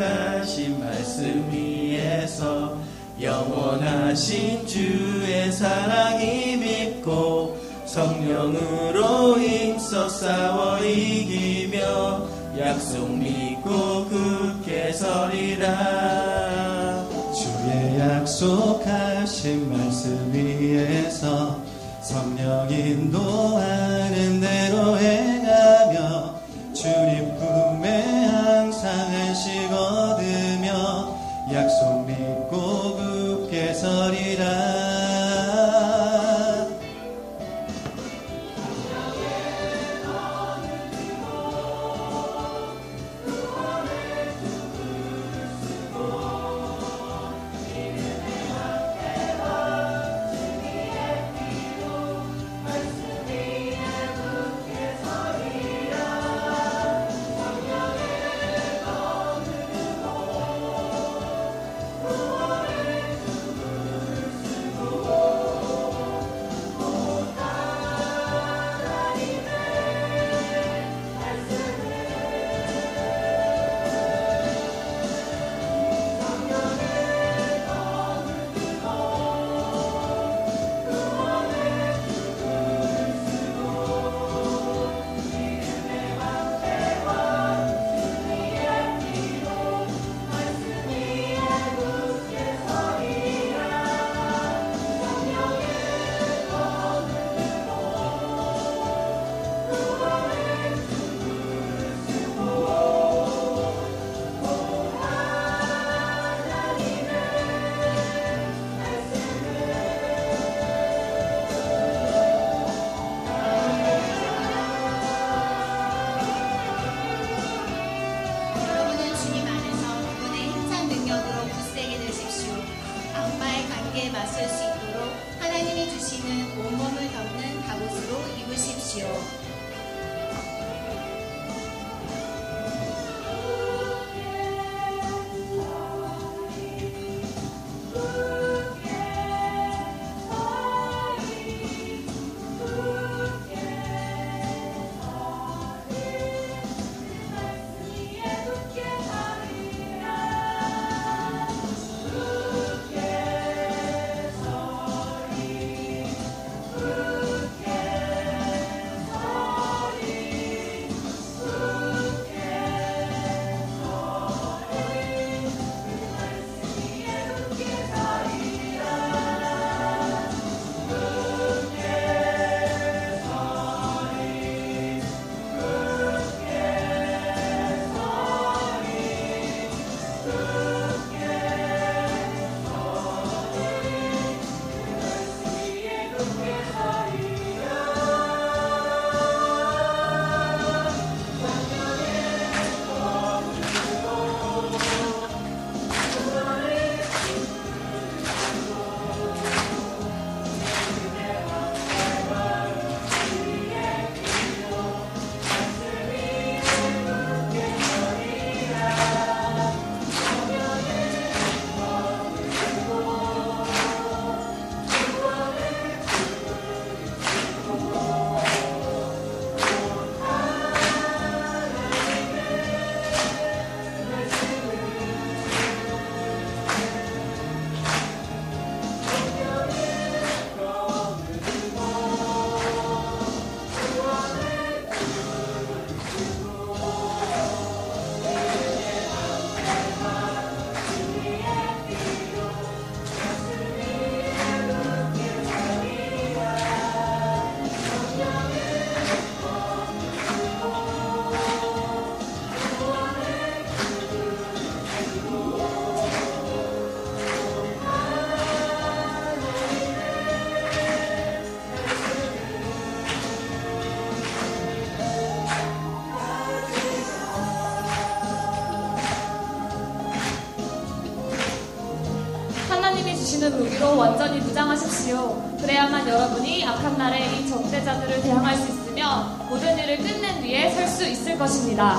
약속하신 말씀 위에서 영원하신 주의 사랑이 믿고 성령으로 힘써 싸워 이기며 약속 믿고 굳게 서리라. 주의 약속하신 말씀 위에서 성령 인도하는 대로 행 주시는 무기로 완전히 무장하십시오. 그래야만 여러분이 악한 날에 이 적대자들을 대항할 수 있으며 모든 일을 끝낸 뒤에 설 수 있을 것입니다.